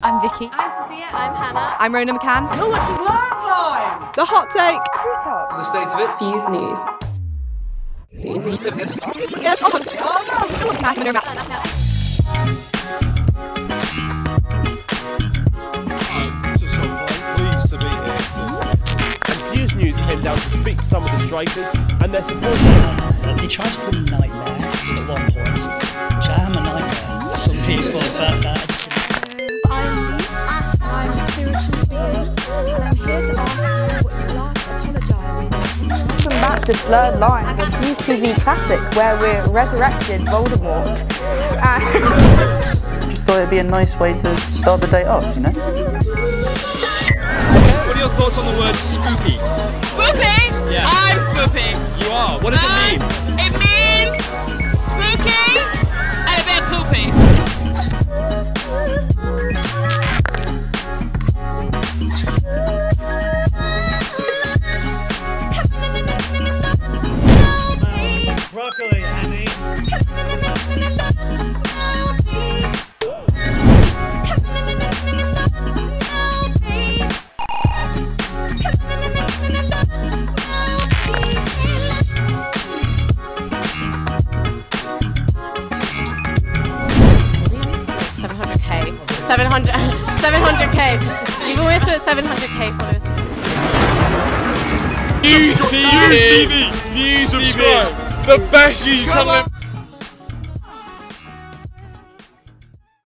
I'm Vicky. I'm Sophia. I'm Hannah. I'm Rona McCann. You're watching Liveline! The hot take. Street Talk. The state of it. Fuse News. Yes, oh, oh, on. pleased to be here. And Fuse News came down to speak to some of the strikers and their supporters. He tried to call me nightmare at one point, Welcome back to Slurred Lines, a Fuse TV classic where we're resurrected Voldemort. And just thought it'd be a nice way to start the day off, you know? What are your thoughts on the word spooky? Spoopy? Yeah. I'm spoopy. You are. What does it mean? 700, 700k. You've always at 700k followers. Fuse TV, view the best YouTube channel.